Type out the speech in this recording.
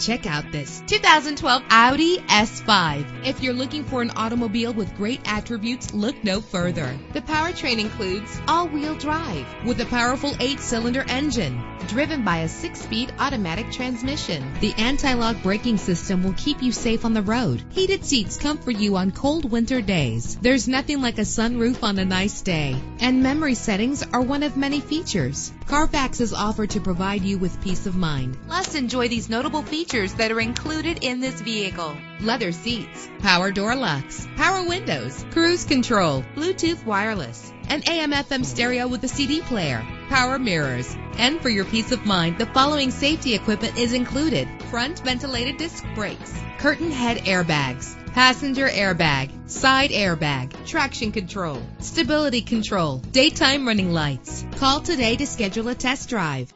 Check out this 2012 Audi S5. If you're looking for an automobile with great attributes, look no further. The powertrain includes all-wheel drive with a powerful eight-cylinder engine driven by a six-speed automatic transmission. The anti-lock braking system will keep you safe on the road. Heated seats comfort you on cold winter days. There's nothing like a sunroof on a nice day. And memory settings are one of many features. Carfax is offered to provide you with peace of mind. Plus, enjoy these notable features that are included in this vehicle. Leather seats, power door locks, power windows, cruise control, Bluetooth wireless, an AM FM stereo with a CD player, power mirrors. And for your peace of mind, the following safety equipment is included. Front ventilated disc brakes, curtain head airbags, passenger airbag, side airbag, traction control, stability control, daytime running lights. Call today to schedule a test drive.